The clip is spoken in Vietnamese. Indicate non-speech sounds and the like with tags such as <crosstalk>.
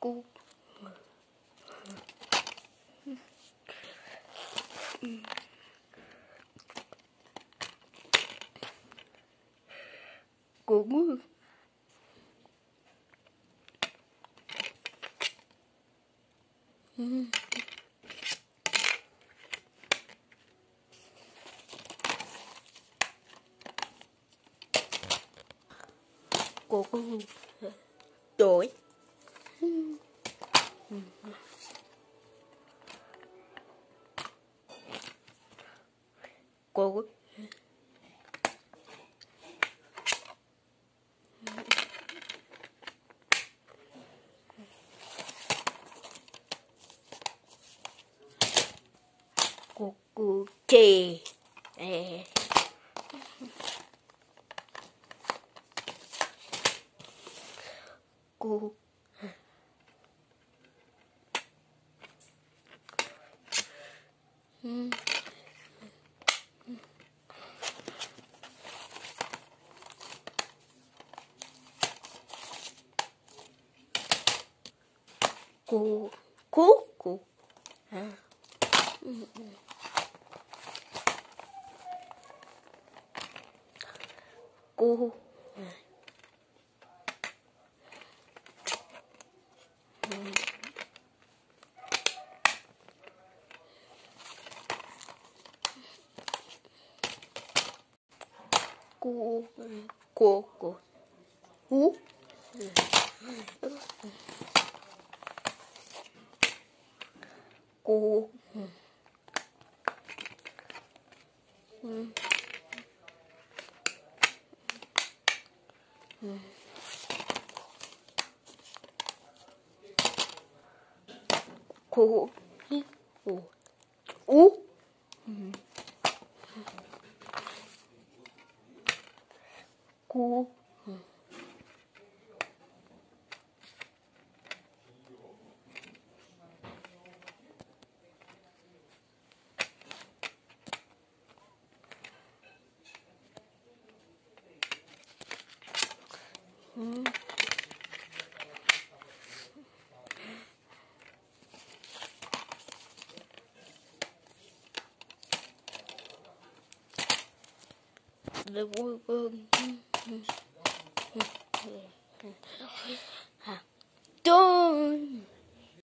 cô cũng cô cũng đổi cô cô cô chê Ê. cô Hmm. ku ku ku. Ha. Ku. Ku. Ku. Ku. Ku. 고, 이, 오. 오? 고, 음. The world, woo. <laughs>